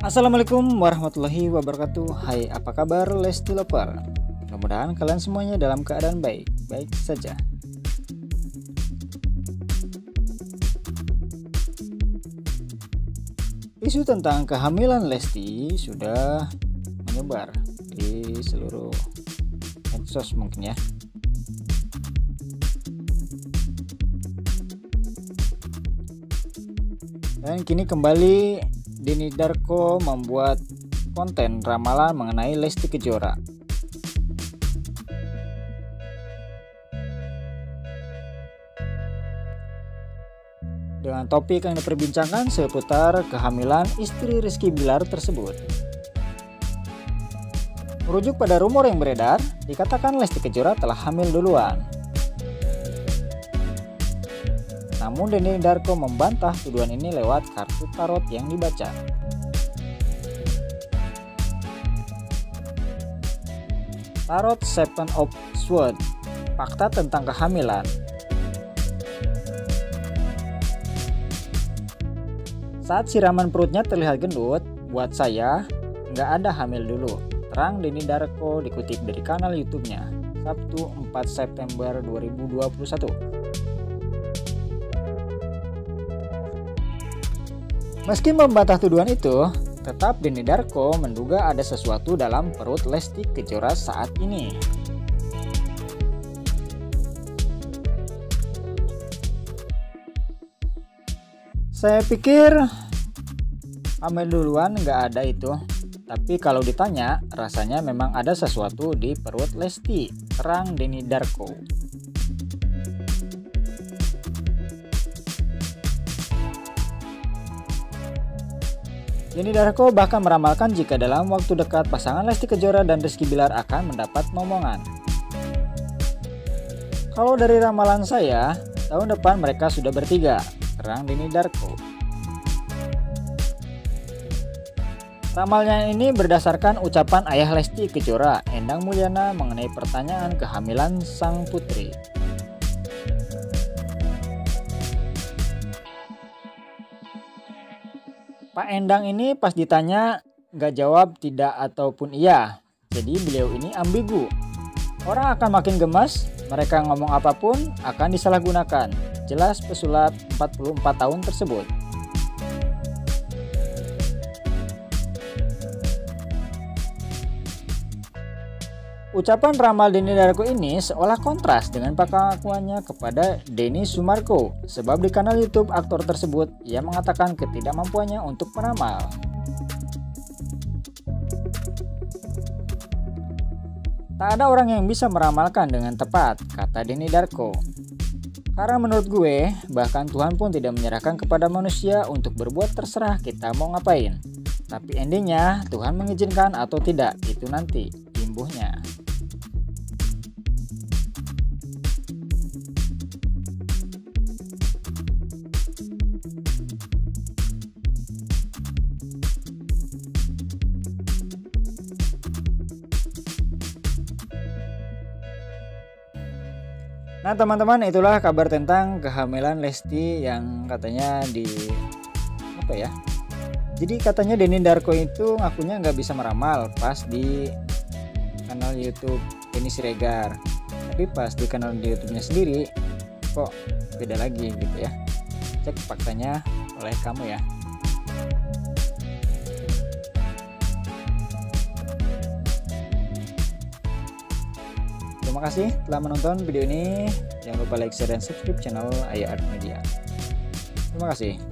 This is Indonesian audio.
Assalamualaikum warahmatullahi wabarakatuh. Hai apa kabar Lesti Lover Mudah-mudahan kalian semuanya dalam keadaan baik Baik saja. Isu tentang kehamilan Lesti sudah menyebar di seluruh medsos mungkin ya. Dan kini kembali Dini Darko membuat konten ramalan mengenai Lesti Kejora. Dengan topik yang diperbincangkan seputar kehamilan istri Rizky Bilar tersebut. Merujuk pada rumor yang beredar, dikatakan Lesti Kejora telah hamil duluan. Namun Denny Darko membantah tuduhan ini lewat kartu tarot yang dibaca. Tarot Seven of Swords, fakta tentang kehamilan. Saat siraman perutnya terlihat gendut, buat saya nggak ada hamil dulu. Terang Denny Darko dikutip dari kanal YouTube-nya, Sabtu 4 September 2021. Meski membantah tuduhan itu, tetap Denny Darko menduga ada sesuatu dalam perut Lesti Kejora saat ini. Saya pikir hamil duluan nggak ada itu. Tapi kalau ditanya, rasanya memang ada sesuatu di perut Lesti, terang Denny Darko. Denny Darko bahkan meramalkan jika dalam waktu dekat pasangan Lesti Kejora dan Rizky Bilar akan mendapat momongan. Kalau dari ramalan saya, tahun depan mereka sudah bertiga, terang Denny Darko. Ramalnya ini berdasarkan ucapan ayah Lesti Kejora, Endang Mulyana mengenai pertanyaan kehamilan sang putri. Pak Endang ini pas ditanya nggak jawab tidak ataupun iya. Jadi beliau ini ambigu. Orang akan makin gemas, mereka ngomong apa pun akan disalahgunakan. Jelas pesulap 44 tahun tersebut. Ucapan ramal Denny Darko ini seolah kontras dengan pengakuannya kepada Denny Sumarko sebab di kanal YouTube aktor tersebut ia mengatakan ketidakmampuannya untuk meramal. Tak ada orang yang bisa meramalkan dengan tepat, kata Denny Darko. Karena menurut gue, bahkan Tuhan pun tidak menyerahkan kepada manusia untuk berbuat terserah kita mau ngapain. Tapi endingnya Tuhan mengizinkan atau tidak, itu nanti imbuhnya. Nah teman-teman itulah kabar tentang kehamilan Lesti yang katanya di apa ya? Jadi katanya Denny Darko itu ngakunya nggak bisa meramal pas di kanal YouTube Denny Siregar. Tapi pas di kanal di YouTube-nya sendiri kok beda lagi gitu ya. Cek faktanya oleh kamu ya. Kasih telah menonton video ini. Jangan lupa like, share, dan subscribe channel Ayah Art Media. Terima kasih.